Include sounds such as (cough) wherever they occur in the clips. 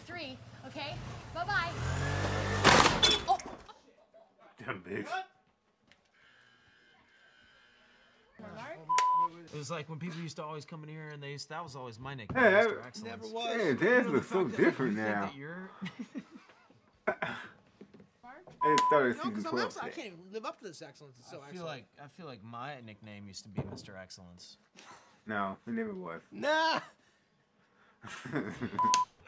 three. Okay. Bye bye. Oh. Damn bitch. It was like when people used to always come in here and they used that was always my nickname, Hey, Mr. I- Excellence. Never was. Hey, You dance know, looks so fact that, like, different you think now. that you're (laughs) It started No, season because I'm 12. I can't even live up to this excellence. It's so I feel excellent. like I feel like my nickname used to be Mr. Excellence. No, it never was. Nah. (laughs)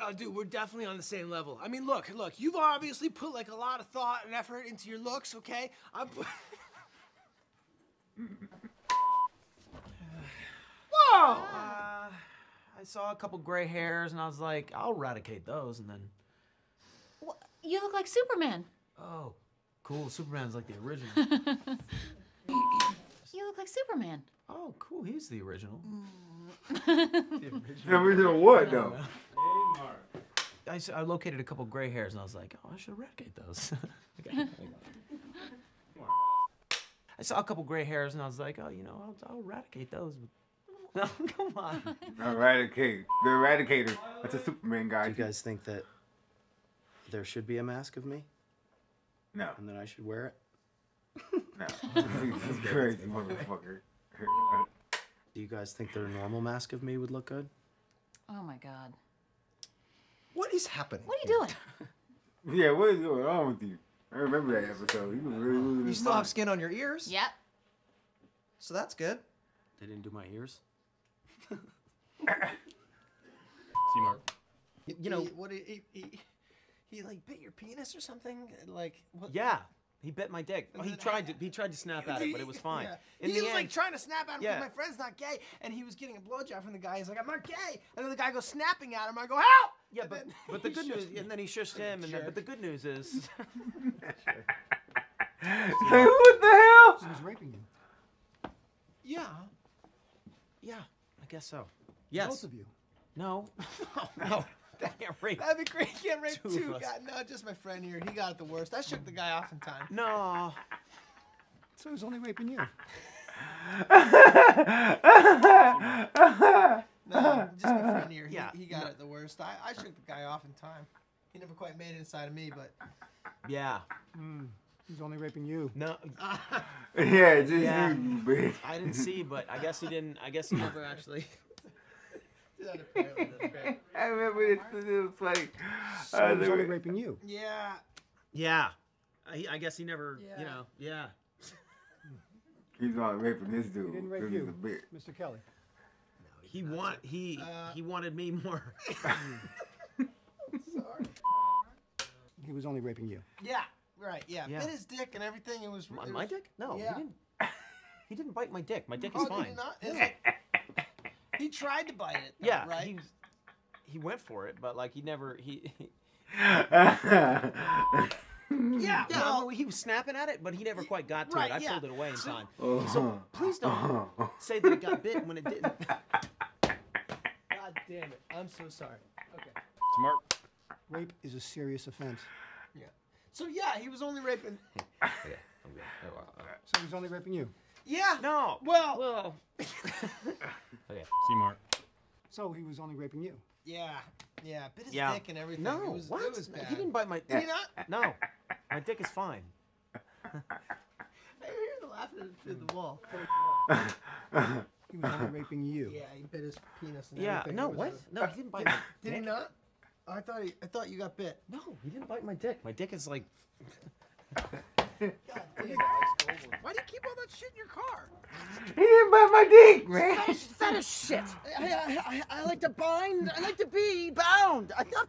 Oh, dude, we're definitely on the same level. I mean, look, look, you've obviously put like a lot of thought and effort into your looks, okay? I'm. (laughs) Whoa! Uh, I saw a couple gray hairs and I was like, I'll eradicate those and then Wha- You look like Superman. oh, cool, Superman's like the original. (laughs) You look like Superman. oh, cool, he's the original. The original what though? (laughs) I, s- I located a couple gray hairs and I was like, oh, I should eradicate (laughs) those. (laughs) Okay, there you go. I saw a couple gray hairs and I was like, oh, you know, I'll, I'll eradicate those. No, (laughs) oh, come on. Eradicate. The Eradicator. That's a Superman guy. Do you guys think that there should be a mask of me No, and that I should wear it? no. This is crazy motherfucker. Do you guys think that a normal mask of me would look good? Oh my God. What is happening? What are you doing? (laughs) yeah, what is going on with you? I remember that episode. He was really losing You his still have skin on your ears, Yep. so that's good. They didn't do my ears? (laughs) You, you know what? He, he, he, he like bit your penis or something? Like what? Yeah, he bit my dick. Oh, he then- tried to he tried to snap at it, but it was (laughs) fine. Yeah. In he the was like trying to snap at him Yeah. because my friend's not gay, and he was getting a blowjob from the guy. He's like, "I'm not gay," and then the guy goes snapping at him. I go, "Help!" yeah, And but then but (laughs) the good news, me. and then he shushed him, and then but the good news is, (laughs) Say, what the hell? He was raping you. Yeah. yeah, I guess so. Yes. Both of you. No. no. That (laughs) can't rape. That'd be great. You can't rape Two two. of us. God, no, just my friend here. He got it the worst. I shook the guy off in time. No. (laughs) So he was only raping you. (laughs) No, just my friend here. He, Yeah, he got it the worst. I, I shook the guy off in time. He never quite made it inside of me, but Yeah. Hmm. He was only raping you. No. Yeah, just Yeah. you, you bitch. I didn't see, but I guess he didn't. I guess he never actually. That apparently that's great. (laughs) I remember this. It was like, So uh, he was they only were- raping you. Yeah. Yeah. I, I guess he never. Yeah. You know. Yeah. (laughs) he's on raping this dude. He didn't rape you, is a bit. Mr. Kelly. No, He want he Uh, he wanted me more. (laughs) Sorry. He was only raping you. Yeah. Right. Yeah. Yeah. Bit his dick and everything. It was. my, it my dick? No, Yeah. he didn't. He didn't bite my dick. My dick is Oh, fine. did he not? Is it- he tried to bite it. though, Yeah, Right. he, he went for it, but like he never he. (laughs) he yeah. yeah, well, he was snapping at it, but he never quite got to Right, it. I yeah. pulled it away in So- time. Uh-huh. So please don't (laughs) say that it got bit when it didn't. (laughs) God damn it. I'm so sorry. Okay. Smart. Rape is a serious offense. Yeah. So yeah, he was only raping. Okay, I'm good. Oh, So he was only raping you. Yeah. No. Well. Well. (laughs) okay. Smart. So he was only raping you. Yeah. Yeah. Bit his Yeah. dick and everything. No. It was, what? It was bad. He didn't bite my. Dick. Did he not? No. My dick is fine. (laughs) I hear the laughing through the wall. He was only raping you. Yeah, he bit his penis and Yeah. everything. No. What? a- No, he didn't bite my. (laughs) Did he not? Oh, I thought he. I thought you got bit. No, he didn't bite my dick. My dick is like. God damn. Why do you keep all that shit in your car? he didn't bite my dick, man. That is shit. I, I, I, I like to bind. I like to be bound. I got.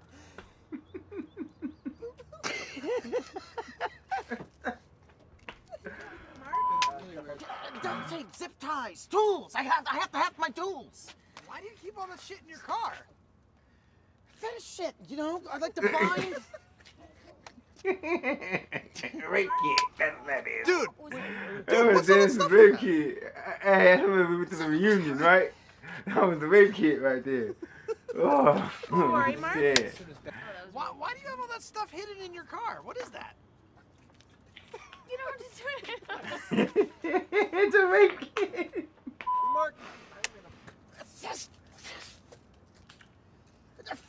Don't say zip ties. Tools. I have. I have to have my tools. Why do you keep all that shit in your car? Fetish shit. You know. I like to bind. (laughs) rape kit. That's what that is. Dude. That was what's all that this stuff rape kit. I, I had him we went to the reunion, right? (laughs) That was the rape kit right there. (laughs) Oh, Don't worry, Mark. Yeah. Oh, why, why do you have all that stuff hidden in your car? What is that? (laughs) You don't have to do it. it's a rape kit. Mark. It's just.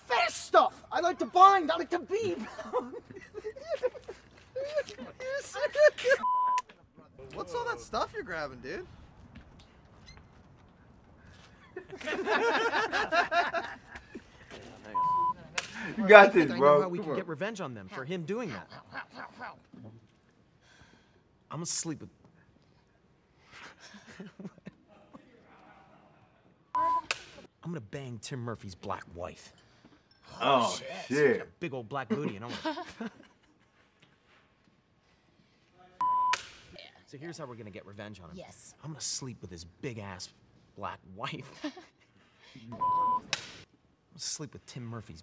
Fetish stuff. I like to bind. I like to beat. (laughs) What's all that stuff you're grabbing, dude? You got I think this, I bro. know how we can get revenge on them for him doing that. I'm gonna sleep with. I'm gonna bang Tim Murphy's black wife. Oh shit. Big old black booty, and I'm gonna. (laughs) So here's how we're gonna get revenge on him. Yes. I'm gonna sleep with his big ass black wife. (laughs) I'm gonna sleep with Tim Murphy's.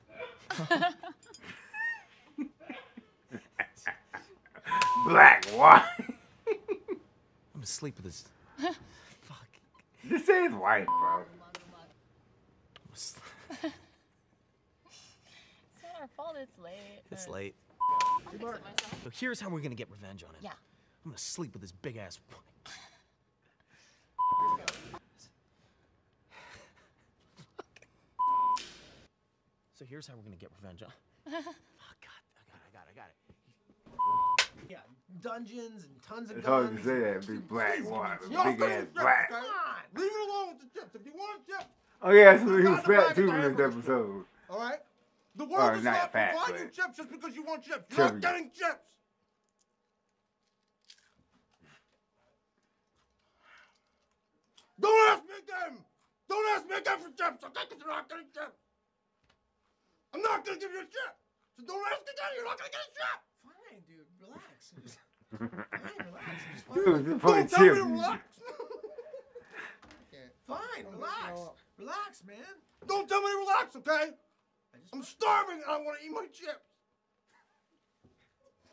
Black wife. I'm gonna sleep with his. Fuck. Just say it's white, bro. I'm gonna sl- It's not our fault. It's late. It's late. I'll fix it myself. So here's how we're gonna get revenge on him. Yeah. I'm gonna sleep with this big ass. so here's how we're gonna get revenge on. (laughs) Fuck God, I got it, I got it, I got it. Yeah, dungeons and tons of It's hard guns. say that. Big black white. Y'all Big ass the chips, black. okay? Leave it alone with the chips. If you want a chip, Oh yeah, so he was the fat too in this episode. all right? The world Or does not not fat, provide you but- chips just because you want chips. You're Chubby. not getting chips. Don't ask me again. Don't ask me again for chips, okay? Because you're not getting chips. I'm not gonna give you a chip. So don't ask again. You're not gonna get a chip. Fine, dude. Relax. (laughs) Fine, relax. Just Dude, wanna- this fucking Don't tell me chip. to relax. Fine, relax. Relax, man. Don't tell me to relax, okay? I'm starving and I want to eat my chips.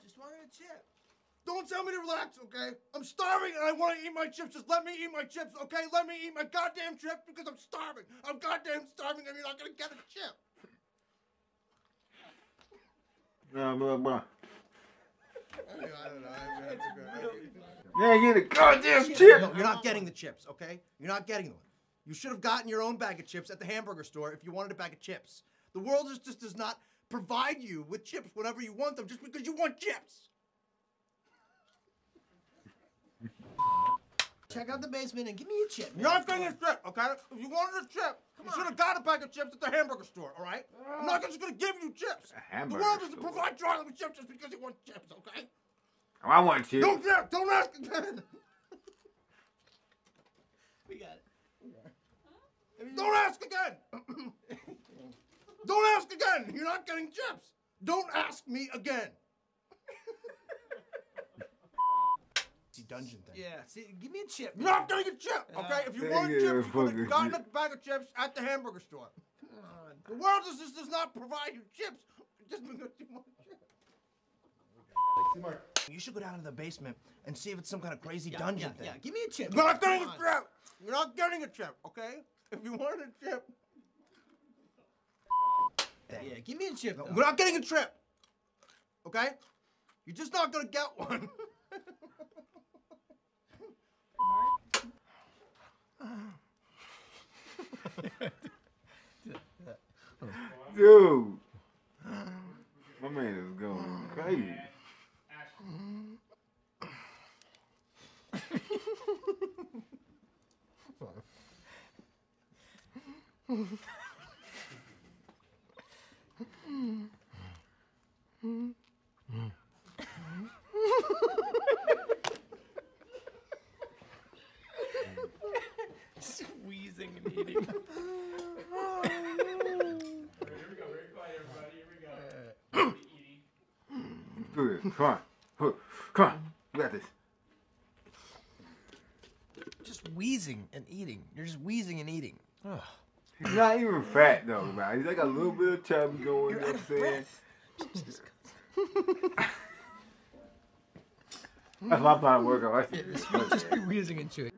Just wanted a chip. Don't tell me to relax, okay? I'm starving and I want to eat my chips. Just let me eat my chips, okay? Let me eat my goddamn chips because I'm starving. I'm goddamn starving and you're not gonna get a chip. Blah, blah, blah. I don't know. Yeah, get a goddamn No, chip. you're not getting the chips, okay? You're not getting them. You should have gotten your own bag of chips at the hamburger store if you wanted a bag of chips. The world just, just does not provide you with chips whenever you want them just because you want chips. Check out the basement and give me a chip. You're not getting a chip, okay? If you wanted a chip, you should have got a pack of chips at the hamburger store, all right? I'm not uh. just gonna give you chips. A hamburger the world doesn't store. provide Charlie with chips just because you want chips, okay? Oh, I want chips. Don't dare, don't ask again. (laughs) We got it. Don't ask again. (laughs) don't ask again. You're not getting chips. Don't ask me again. Dungeon thing. Yeah, see, give me a chip. You're not getting a chip, okay? If you want a chip, you could fucking have gotten a bag of chips at the hamburger store. Come on. The world just, just does not provide you chips just because you want chips. You should go down to the basement and see if it's some kind of crazy Yeah, dungeon yeah, thing. yeah. Give me a chip. You're not getting a chip. You're not getting a chip, okay? If you wanted a chip, Yeah, give me a chip. though. we're not getting a chip. Okay? You're just not gonna get one. (laughs) Dude. My man is going crazy. (laughs) Wheezing and eating. Come on. Come on. You got this. Just wheezing and eating. You're just wheezing and eating. Ugh. He's not even fat though, man. He's like a little bit of chubby going, you know what I'm saying? (laughs) That's my plan to work. (laughs) Just be wheezing and chewing.